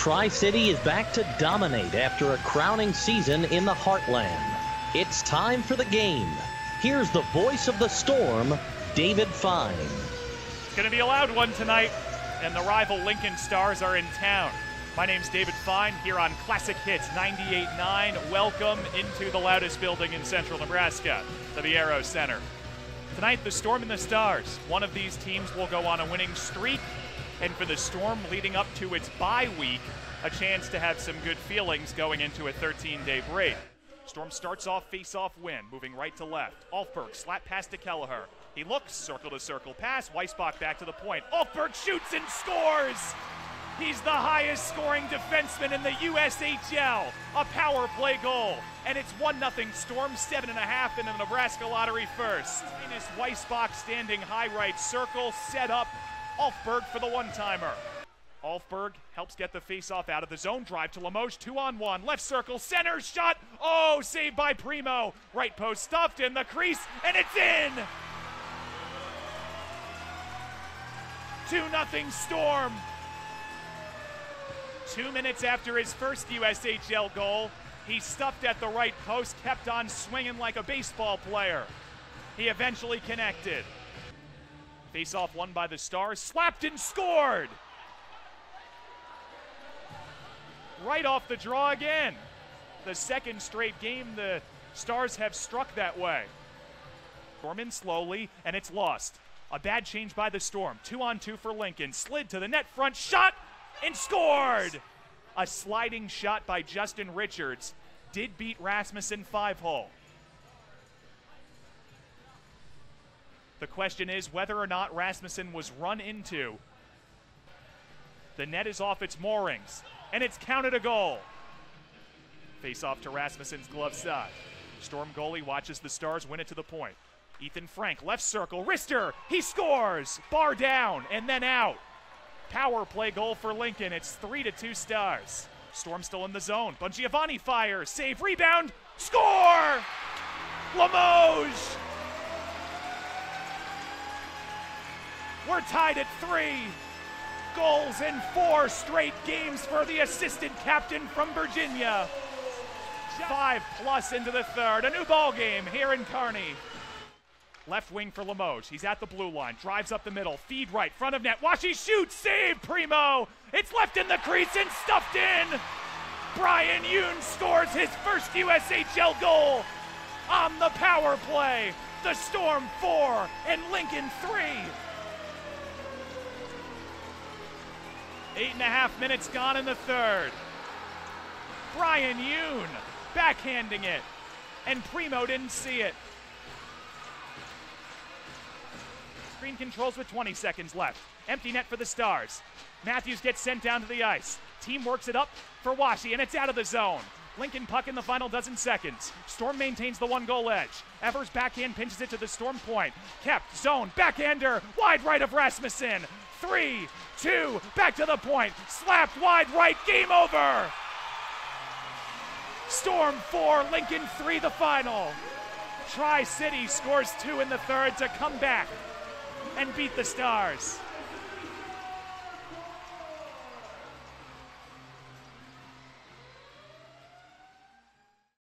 Tri City is back to dominate after a crowning season in the Heartland. It's time for the game. Here's the voice of the Storm, David Fine. It's going to be a loud one tonight, and the rival Lincoln Stars are in town. My name's David Fine here on Classic Hits 98.9. Welcome into the loudest building in central Nebraska, the Viaero Center. Tonight, the Storm and the Stars. One of these teams will go on a winning streak, and for the Storm leading up to its bye week, a chance to have some good feelings going into a 13 day break. Storm starts off face off win, moving right to left. Alftberg slap pass to Kelleher. He looks, circle to circle pass. Weisbach back to the point. Alftberg shoots and scores! He's the highest scoring defenseman in the USHL. A power play goal. And it's 1 0 Storm, 7.5 in the Nebraska Lottery first. Weisbach standing high right circle, set up. Alftberg for the one timer. Alftberg helps get the faceoff out of the zone. Drive to Limoges, two on one. Left circle, center shot. Oh, saved by Primo. Right post stuffed in the crease, and it's in. 2 0 Storm. Two minutes after his first USHL goal, he stuffed at the right post, kept on swinging like a baseball player. He eventually connected. Face off won by the Stars, slapped and scored. Right off the draw again. The second straight game the Stars have struck that way. Gorman slowly, and it's lost. A bad change by the Storm. Two on two for Lincoln. Slid to the net front, shot, and scored! A sliding shot by Justin Richards did beat Rasmussen five hole. The question is whether or not Rasmussen was run into. The net is off its moorings, and it's counted a goal. Face off to Rasmussen's glove side. Storm goalie watches the Stars win it to the point. Ethan Frank, left circle, wrister, he scores! Bar down, and then out. Power play goal for Lincoln. It's three to two stars. Storm still in the zone. Bongiovanni fires, save, rebound, score! Limoges! We're tied at three. Goals in four straight games for the assistant captain from Virginia. Five plus into the third. A new ball game here in Kearney. Left wing for Limoges. He's at the blue line. Drives up the middle. Feed right. Front of net. Washi shoots. Save Primo. It's left in the crease and stuffed in. Brian Yoon scores his first USHL goal on the power play. The Storm four and Lincoln three. Eight and a half minutes gone in the third. Brian Yoon backhanding it, and Primo didn't see it. Screen controls with 20 seconds left. Empty net for the Stars. Matthews gets sent down to the ice. Team works it up for Washi, and it's out of the zone. Lincoln puck in the final dozen seconds. Storm maintains the one goal edge. Evers backhand pinches it to the Storm point. Kept, zone, backhander, wide right of Rasmussen. Three, two, back to the point. Slapped wide right, game over. Storm four, Lincoln three, the final. Tri City scores two in the third to come back and beat the Stars.